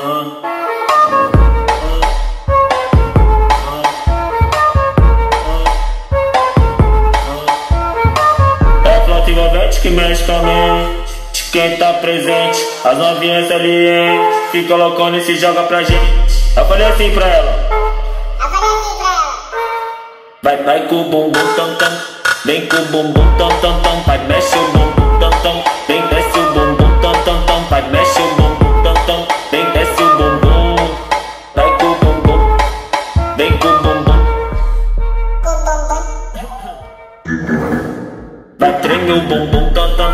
É que mexe com a mente. Quem tá presente, as novinhas salientes Se colocando e se joga pra gente. Eu falei assim pra ela. Eu falei assim pra ela. Vai, vai com o bumbum tam tam. Vem com o bumbum tam tam tam. Vai, mexe o bumbum. Treme o bumbum tam tam